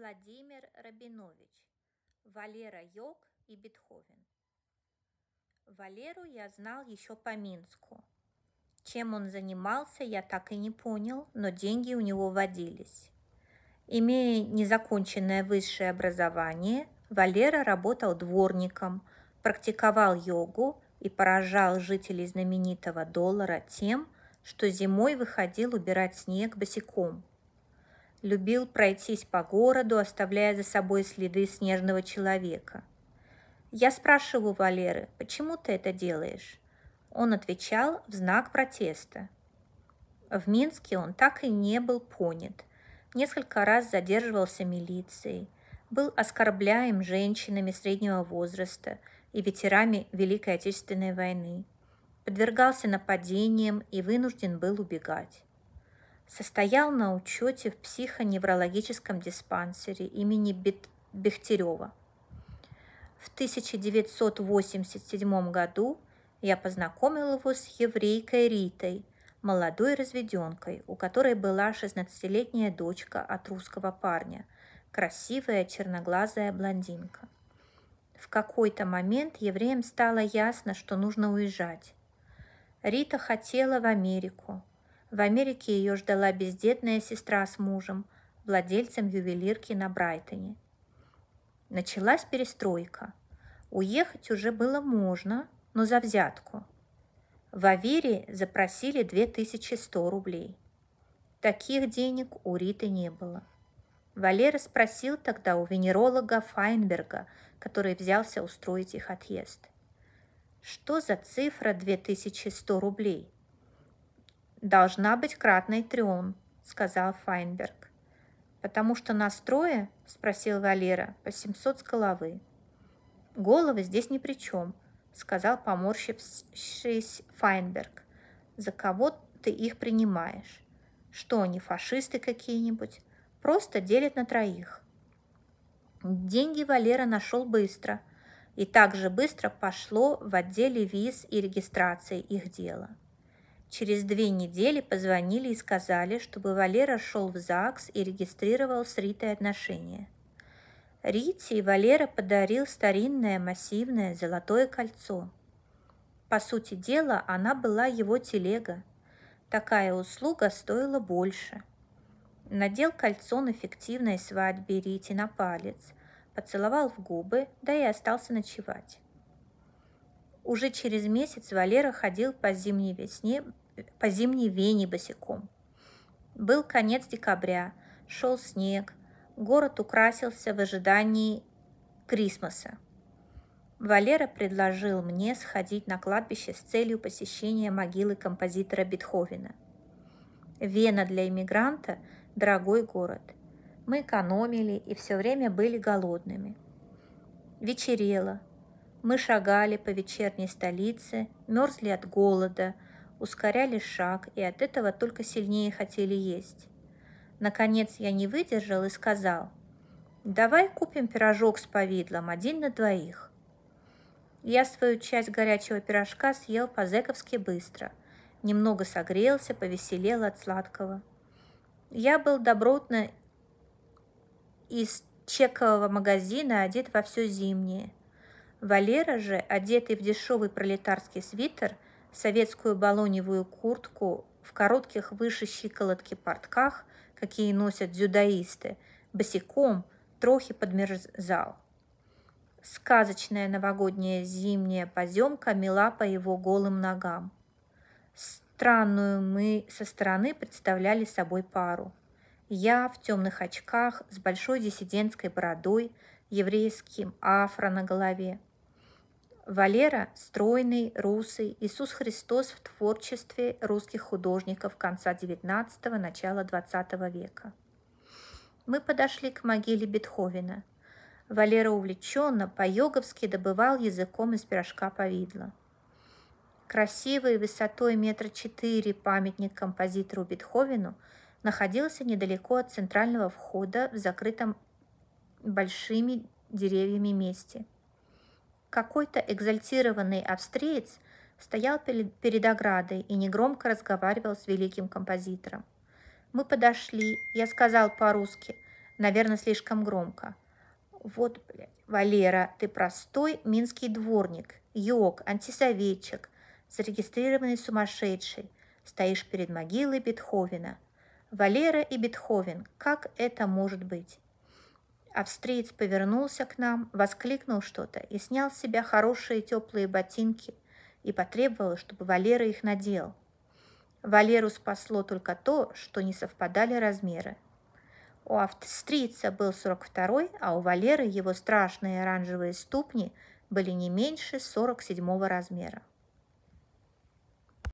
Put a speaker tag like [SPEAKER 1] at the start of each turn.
[SPEAKER 1] Владимир Рабинович, Валера Йог и Бетховен. Валеру я знал еще по Минску. Чем он занимался, я так и не понял, но деньги у него водились. Имея незаконченное высшее образование, Валера работал дворником, практиковал йогу и поражал жителей знаменитого доллара тем, что зимой выходил убирать снег босиком. Любил пройтись по городу, оставляя за собой следы снежного человека. Я спрашиваю Валеры, почему ты это делаешь? Он отвечал в знак протеста. В Минске он так и не был понят. Несколько раз задерживался милицией, был оскорбляем женщинами среднего возраста и ветерами Великой Отечественной войны, подвергался нападениям и вынужден был убегать. Состоял на учете в психоневрологическом диспансере имени Бехтерева. В 1987 году я познакомил его с еврейкой Ритой, молодой разведенкой, у которой была 16-летняя дочка от русского парня, красивая черноглазая блондинка. В какой-то момент евреям стало ясно, что нужно уезжать. Рита хотела в Америку. В Америке ее ждала бездетная сестра с мужем, владельцем ювелирки на Брайтоне. Началась перестройка. Уехать уже было можно – но за взятку. В Авере запросили 2100 рублей. Таких денег у Риты не было. Валера спросил тогда у венеролога Файнберга, который взялся устроить их отъезд. Что за цифра 2100 рублей? Должна быть кратной трем, сказал Файнберг. Потому что настроя, спросил Валера, по 700 с головы. Головы здесь ни при чем – сказал поморщившись Файнберг. «За кого ты их принимаешь? Что они, фашисты какие-нибудь? Просто делят на троих». Деньги Валера нашел быстро, и также быстро пошло в отделе виз и регистрации их дела. Через две недели позвонили и сказали, чтобы Валера шел в ЗАГС и регистрировал с Ритой отношения – Рите Валера подарил старинное массивное золотое кольцо. По сути дела, она была его телега. Такая услуга стоила больше. Надел кольцо на фиктивной свадьбе Рите на палец, поцеловал в губы, да и остался ночевать. Уже через месяц Валера ходил по зимней весне, по зимней вене босиком. Был конец декабря, шел снег, город украсился в ожидании Крисмоса. Валера предложил мне сходить на кладбище с целью посещения могилы композитора Бетховена. Вена для иммигранта – дорогой город. Мы экономили и все время были голодными. Вечерело. Мы шагали по вечерней столице, мерзли от голода, ускоряли шаг и от этого только сильнее хотели есть. Наконец я не выдержал и сказал, «Давай купим пирожок с повидлом, один на двоих». Я свою часть горячего пирожка съел по-зэковски быстро. Немного согрелся, повеселел от сладкого. Я был добротно из чекового магазина одет во все зимнее. Валера же, одетый в дешевый пролетарский свитер, советскую балоневую куртку в коротких выше щиколотки портках, какие носят дзюдоисты, босиком трохи подмерзал. Сказочная новогодняя зимняя поземка мела по его голым ногам. Странную мы со стороны представляли собой пару. Я в темных очках с большой диссидентской бородой, еврейским афро на голове – Валера – стройный, русый, Иисус Христос в творчестве русских художников конца XIX – начала XX века. Мы подошли к могиле Бетховена. Валера увлеченно, по-йоговски добывал языком из пирожка повидла. Красивый высотой метра четыре памятник композитору Бетховену находился недалеко от центрального входа в закрытом большими деревьями месте – какой-то экзальтированный австриец стоял перед оградой и негромко разговаривал с великим композитором. Мы подошли, я сказал по-русски, Наверное, слишком громко. Вот, блядь, Валера, ты простой минский дворник, йог, антисоветчик, зарегистрированный сумасшедший. Стоишь перед могилой Бетховена. Валера и Бетховен, как это может быть? Австриец повернулся к нам, воскликнул что-то и снял с себя хорошие теплые ботинки и потребовал, чтобы Валера их надел. Валеру спасло только то, что не совпадали размеры. У австрийца был 42-й, а у Валеры его страшные оранжевые ступни были не меньше 47-го размера.